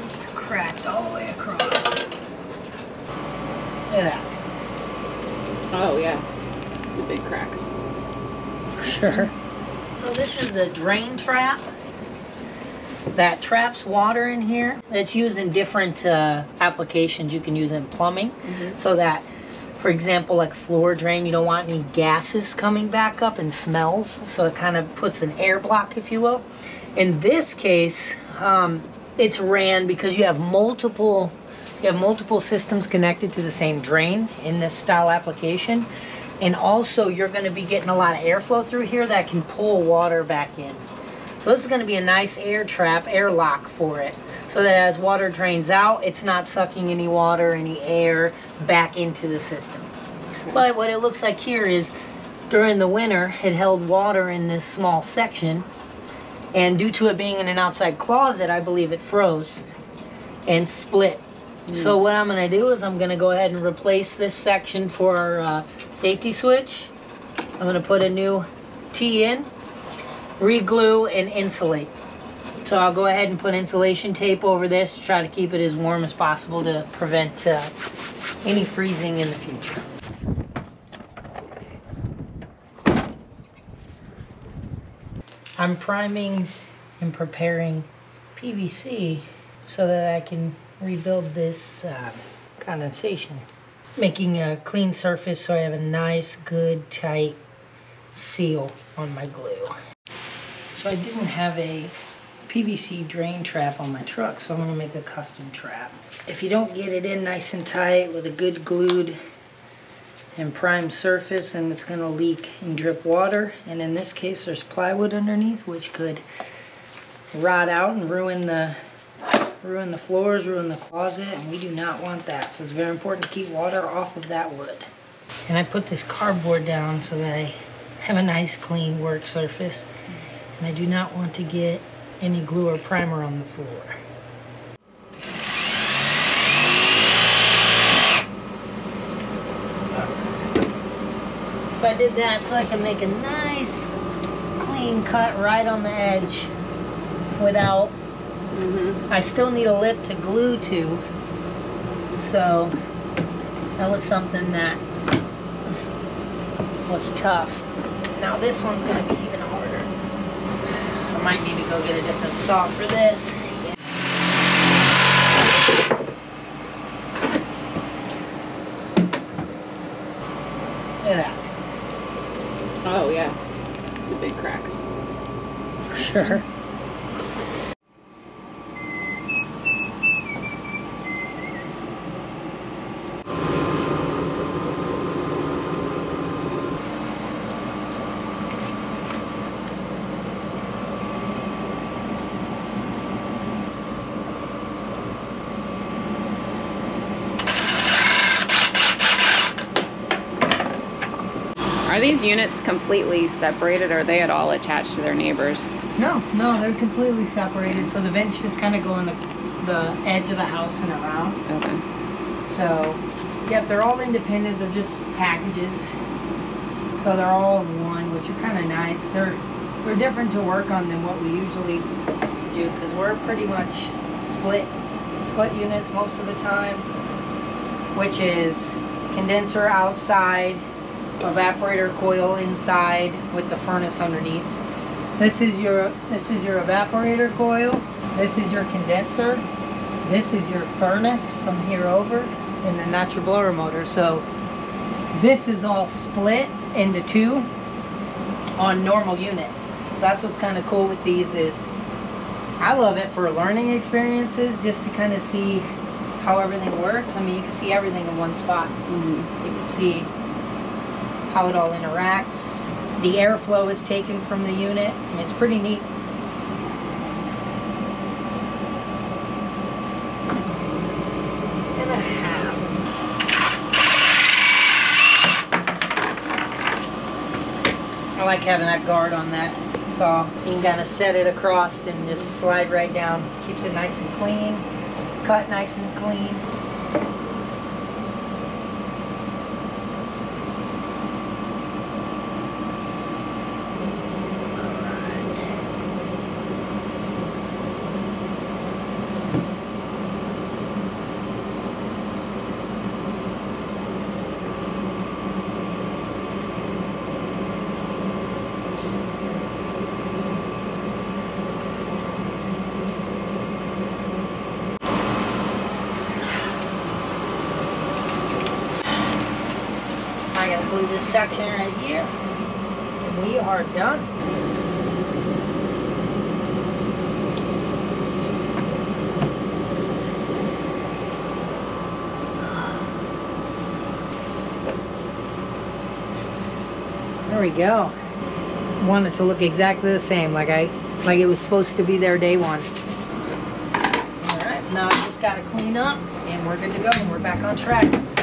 It's cracked all the way across. Look at that. Oh yeah, it's a big crack. For sure. So this is a drain trap that traps water in here. It's used in different uh, applications. You can use it in plumbing so that, for example, like floor drain, you don't want any gases coming back up and smells. So it kind of puts an air block, if you will. In this case, um, it's ran because you have multiple you have multiple systems connected to the same drain in this style application. And also you're gonna be getting a lot of airflow through here that can pull water back in. So this is gonna be a nice air trap, air lock for it. So that as water drains out, it's not sucking any water, any air back into the system. But what it looks like here is during the winter, it held water in this small section. And due to it being in an outside closet, I believe it froze and split. So what I'm gonna do is I'm gonna go ahead and replace this section for our uh, safety switch. I'm gonna put a new T in, re-glue and insulate. So I'll go ahead and put insulation tape over this to try to keep it as warm as possible to prevent uh, any freezing in the future. I'm priming and preparing PVC so that I can rebuild this uh, condensation. Making a clean surface so I have a nice, good, tight seal on my glue. So I didn't have a PVC drain trap on my truck, so I'm gonna make a custom trap. If you don't get it in nice and tight with a good glued and primed surface, and it's gonna leak and drip water. And in this case, there's plywood underneath, which could rot out and ruin the ruin the floors, ruin the closet, and we do not want that. So it's very important to keep water off of that wood. And I put this cardboard down so that I have a nice clean work surface. And I do not want to get any glue or primer on the floor. I did that so I can make a nice clean cut right on the edge without mm-hmm. I still need a lip to glue to. So that was something that was, was tough. Now this one's gonna be even harder. I might need to go get a different saw for this. Look at that. Oh yeah, it's a big crack. For sure. Are these units completely separated? Or are they at all attached to their neighbors? No, no, they're completely separated. So the vents just kind of go in the, the edge of the house and around. Okay. So, yep, they're all independent. They're just packages. So they're all in one, which are kind of nice. They're they're different to work on than what we usually do because we're pretty much split split units most of the time, which is condenser outside, evaporator coil inside with the furnace underneath. This is your this is your evaporator coil. This is your condenser. This is your furnace from here over, and then that's your blower motor. So this is all split into two on normal units. So that's what's kind of cool with these is I love it for learning experiences just to kind of see how everything works. I mean, you can see everything in one spot. Mhm. You can see how it all interacts. The airflow is taken from the unit. I mean, it's pretty neat. And a half. I like having that guard on that saw. You can kind of set it across and just slide right down. Keeps it nice and clean. Cut nice and clean. This section right here. And we are done. There we go. Want it to look exactly the same, like I, like it was supposed to be there day one. All right, now I just gotta clean up, and we're good to go. And we're back on track.